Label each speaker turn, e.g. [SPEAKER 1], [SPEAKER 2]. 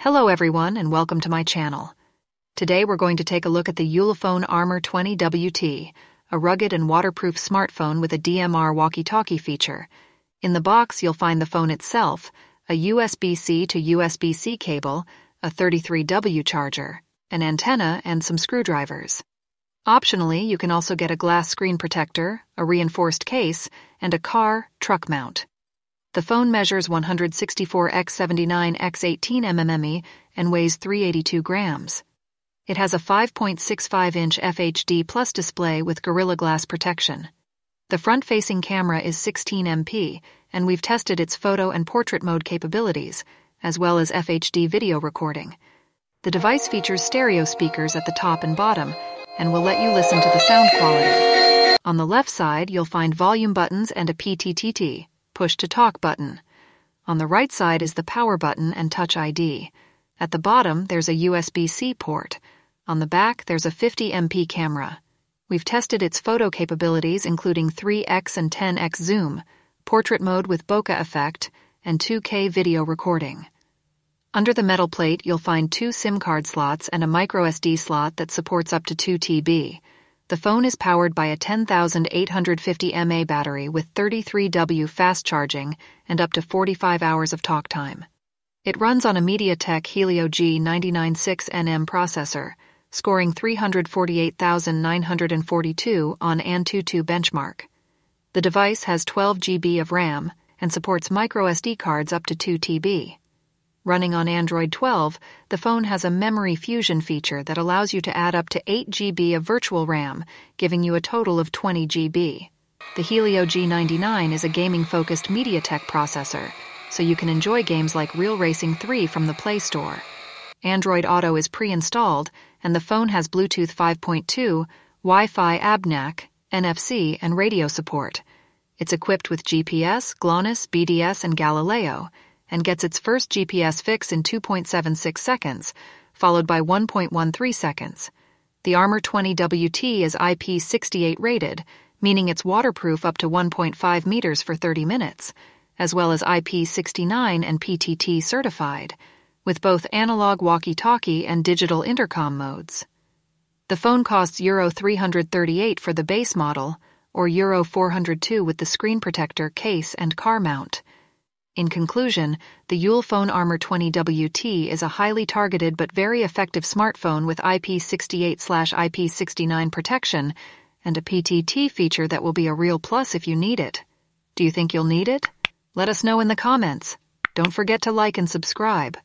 [SPEAKER 1] Hello everyone and welcome to my channel. Today we're going to take a look at the Ulefone Armor 20 WT, a rugged and waterproof smartphone with a DMR walkie-talkie feature. In the box you'll find the phone itself, a USB-C to USB-C cable, a 33W charger, an antenna, and some screwdrivers. Optionally, you can also get a glass screen protector, a reinforced case, and a car truck mount. The phone measures 164x79x18 mmMe and weighs 382 grams. It has a 5.65 inch FHD Plus display with Gorilla Glass protection. The front facing camera is 16 MP, and we've tested its photo and portrait mode capabilities, as well as FHD video recording. The device features stereo speakers at the top and bottom and will let you listen to the sound quality. On the left side, you'll find volume buttons and a PTT, push to talk button. On the right side is the power button and touch ID. At the bottom, there's a USB C port. On the back, there's a 50 MP camera. We've tested its photo capabilities, including 3x and 10x zoom, portrait mode with bokeh effect, and 2K video recording. Under the metal plate, you'll find two SIM card slots and a microSD slot that supports up to 2 TB. The phone is powered by a 10,850 mAh battery with 33W fast charging and up to 45 hours of talk time. It runs on a MediaTek Helio G99 6nm processor, scoring 348,942 on Antutu benchmark. The device has 12 GB of RAM and supports microSD cards up to 2 TB. Running on Android 12, the phone has a memory fusion feature that allows you to add up to 8 GB of virtual RAM, giving you a total of 20 GB. The Helio G99 is a gaming focused MediaTek processor, so you can enjoy games like Real Racing 3 from the Play Store. Android Auto is pre installed, and the phone has Bluetooth 5.2, Wi Fi ABNAC, NFC, and radio support. It's equipped with GPS, GLONASS, BDS, and Galileo and gets its first GPS fix in 2.76 seconds, followed by 1.13 seconds. The Armor 20 WT is IP68 rated, meaning it's waterproof up to 1.5 meters for 30 minutes, as well as IP69 and PTT certified, with both analog walkie-talkie and digital intercom modes. The phone costs Euro 338 for the base model, or Euro 402 with the screen protector, case, and car mount. In conclusion, the Ulefone Armor 20 WT is a highly targeted but very effective smartphone with IP68/IP69 protection and a PTT feature that will be a real plus if you need it. Do you think you'll need it? Let us know in the comments. Don't forget to like and subscribe.